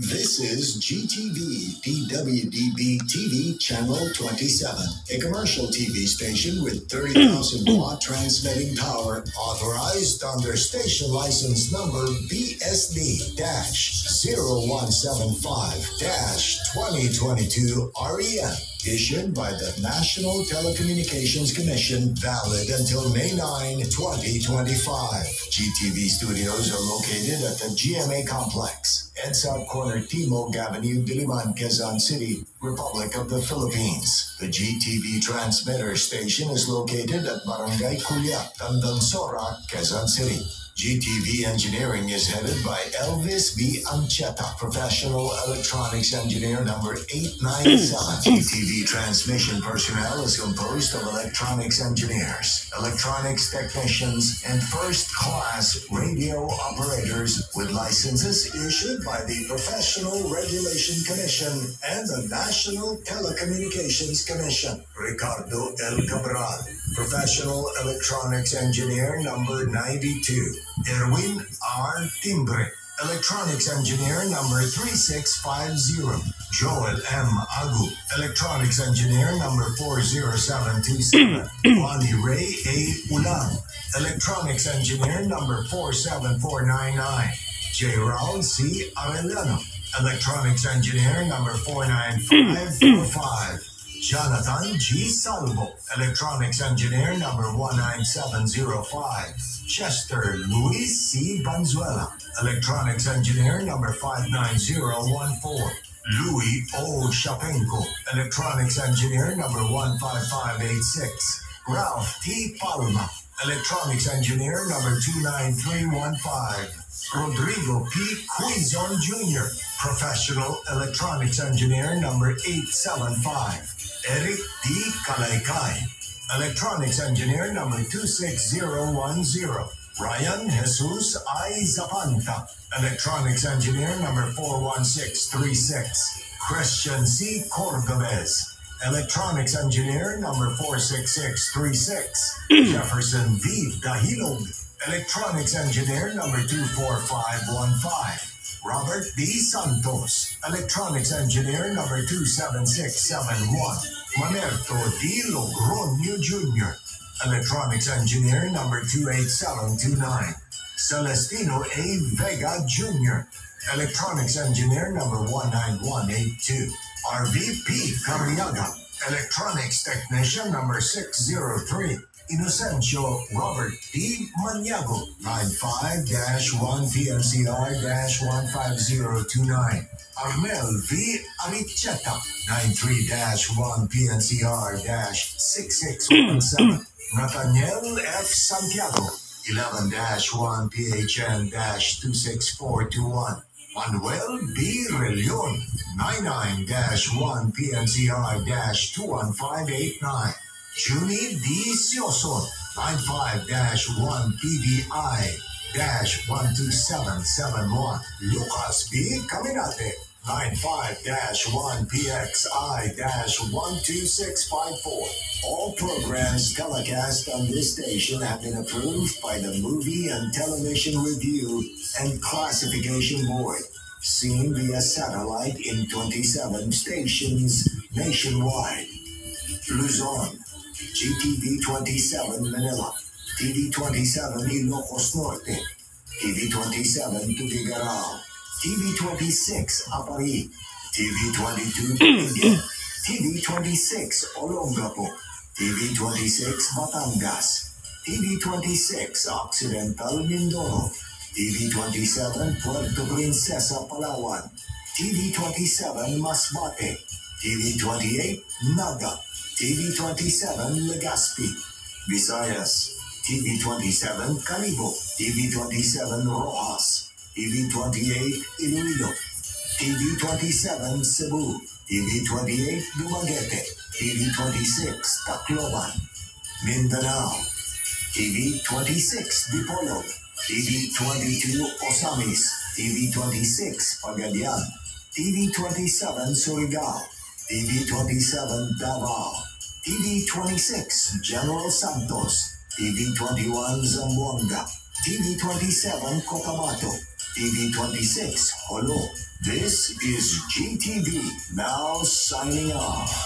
This is GTV DWDB TV Channel 27, a commercial TV station with 30,000 watt transmitting power, authorized under station license number BSD 0175 2022 REM, issued by the National Telecommunications Commission, valid until May 9, 2025. GTV studios are located at the GMA Complex. EDSA Corner Timog Avenue, Diliman, Quezon City, Republic of the Philippines. The GTV transmitter station is located at Barangay Culiat, Tandansora, Quezon City. GTV Engineering is headed by Elvis V. Ancheta, Professional Electronics Engineer number 897. GTV transmission personnel is composed of electronics engineers, electronics technicians, and first class radio operators with licenses issued by the Professional Regulation Commission and the National Telecommunications Commission. Ricardo L. Cabral, Professional Electronics Engineer number 92. Erwin R. Timbre, Electronics Engineer number 3650. Joel M. Agu, Electronics Engineer number 40727. Bonnie Ray A. Ulan, Electronics Engineer number 47499. J. Raul C. Arellano, Electronics Engineer number 49545. Jonathan G. Salvo, Electronics Engineer number 19705. Chester Luis C. Banzuela, Electronics Engineer number 59014. Louis O. Shapenko, Electronics Engineer number 15586. Ralph T. Palma, Electronics Engineer number 29315. Rodrigo P. Quizon Jr., Professional Electronics Engineer number 875. Eric D. Kalaykay, Electronics Engineer number 26010. Ryan Jesus I. Zapanta, Electronics Engineer number 41636. Christian C. Cordobez, Electronics Engineer number 46636. Jefferson V. Dahilog, Electronics Engineer number 24515. Robert B. Santos, Electronics Engineer number 27671. Manerto D. Logronio Jr., Electronics Engineer number 28729. Celestino A. Vega Jr., Electronics Engineer number 19182. RVP Carriaga, Electronics Technician number 603. Inocencio Robert D. Maniago, 95-1PNCR-15029. Armel V. Aricheta, 93-1PNCR-6617. Nathaniel F. Santiago, 11-1PHN-26421. Manuel B. Relion, 99-1PNCR-21589. Junie. Sioson, 95-1PBI-12771. Lucas B. Caminate, 95-1PXI-12654. All programs telecast on this station have been approved by the Movie and Television Review and Classification Board. Seen via satellite in 27 stations nationwide. Luzon, GTV 27 Manila, TV 27 Ilocos Norte, TV 27 Tuguegarao, TV 26 Aparri, TV 22 India, TV 26 Olongapo, TV 26 Batangas, TV 26 Occidental Mindoro, TV 27 Puerto Princesa Palawan, TV 27 Masbate, TV 28 Naga, TV 27 Legazpi, Visayas, TV 27 Kalibo, TV 27 Roxas, TV 28 Iloilo, TV 27 Cebu, TV 28 Dumaguete, TV 26 Tacloban, Mindanao, TV 26 Dipolog, TV 22 Ozamiz, TV 26 Pagadian, TV 27 Surigao, TV 27 Davao, TV 26 General Santos, TV 21 Zamboanga, TV 27 Cotabato, TV26, Jolo. This is GTV, now signing off.